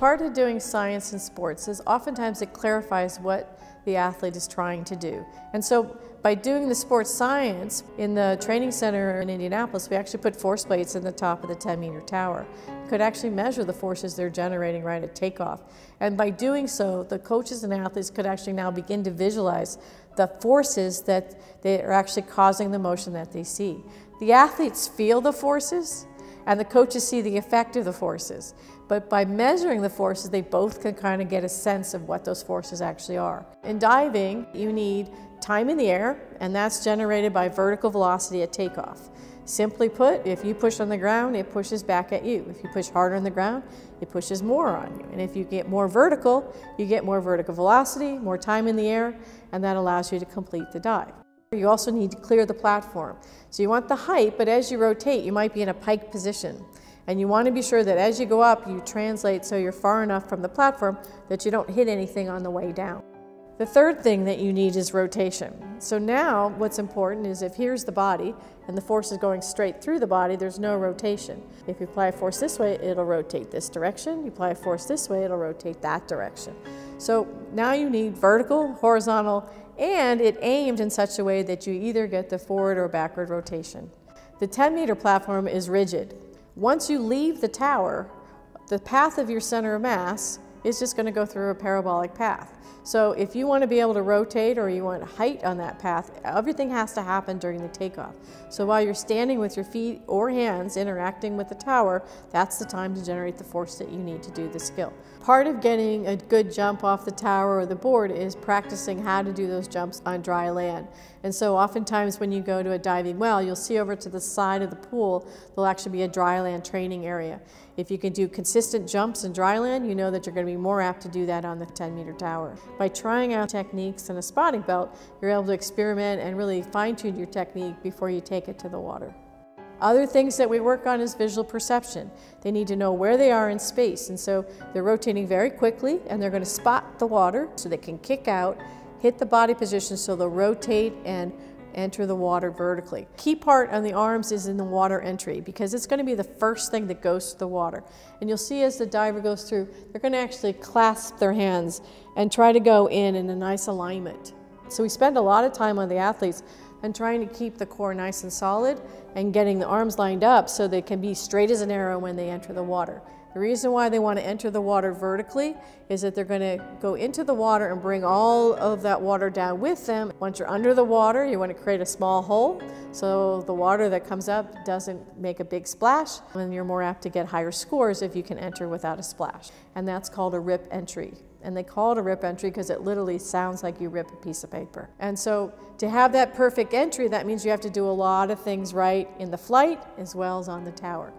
part of doing science in sports is oftentimes it clarifies what the athlete is trying to do. And so by doing the sports science in the training center in Indianapolis, we actually put force plates in the top of the 10 meter tower. could actually measure the forces they're generating right at takeoff. And by doing so, the coaches and athletes could actually now begin to visualize the forces that they are actually causing the motion that they see. The athletes feel the forces, and the coaches see the effect of the forces. But by measuring the forces, they both can kind of get a sense of what those forces actually are. In diving, you need time in the air, and that's generated by vertical velocity at takeoff. Simply put, if you push on the ground, it pushes back at you. If you push harder on the ground, it pushes more on you. And if you get more vertical, you get more vertical velocity, more time in the air, and that allows you to complete the dive. You also need to clear the platform. So you want the height, but as you rotate, you might be in a pike position. And you want to be sure that as you go up, you translate so you're far enough from the platform that you don't hit anything on the way down. The third thing that you need is rotation. So now what's important is if here's the body and the force is going straight through the body, there's no rotation. If you apply a force this way, it'll rotate this direction. You apply a force this way, it'll rotate that direction. So now you need vertical, horizontal, and it aimed in such a way that you either get the forward or backward rotation. The 10 meter platform is rigid. Once you leave the tower, the path of your center of mass is just going to go through a parabolic path. So if you want to be able to rotate or you want height on that path, everything has to happen during the takeoff. So while you're standing with your feet or hands interacting with the tower, that's the time to generate the force that you need to do the skill. Part of getting a good jump off the tower or the board is practicing how to do those jumps on dry land. And so oftentimes when you go to a diving well, you'll see over to the side of the pool, there'll actually be a dry land training area. If you can do consistent jumps in dry land, you know that you're going to be more apt to do that on the 10 meter tower. By trying out techniques and a spotting belt, you're able to experiment and really fine tune your technique before you take it to the water. Other things that we work on is visual perception. They need to know where they are in space, and so they're rotating very quickly, and they're going to spot the water so they can kick out, hit the body position so they'll rotate and enter the water vertically. Key part on the arms is in the water entry because it's going to be the first thing that goes to the water. And you'll see as the diver goes through, they're going to actually clasp their hands and try to go in in a nice alignment. So we spend a lot of time on the athletes and trying to keep the core nice and solid and getting the arms lined up so they can be straight as an arrow when they enter the water. The reason why they want to enter the water vertically is that they're going to go into the water and bring all of that water down with them. Once you're under the water, you want to create a small hole so the water that comes up doesn't make a big splash and you're more apt to get higher scores if you can enter without a splash. And that's called a rip entry. And they call it a rip entry because it literally sounds like you rip a piece of paper. And so to have that perfect entry, that means you have to do a lot of things right in the flight as well as on the tower.